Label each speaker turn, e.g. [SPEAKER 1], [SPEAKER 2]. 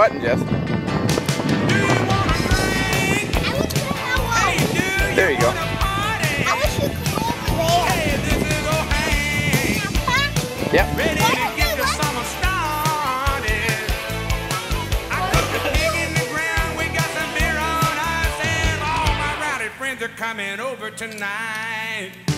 [SPEAKER 1] button, Jess. There you go.
[SPEAKER 2] Hey,
[SPEAKER 1] yep.
[SPEAKER 2] Ready what? to get the summer started. I pig in the ground. We got some beer on ice, and all my rowdy friends are coming over tonight.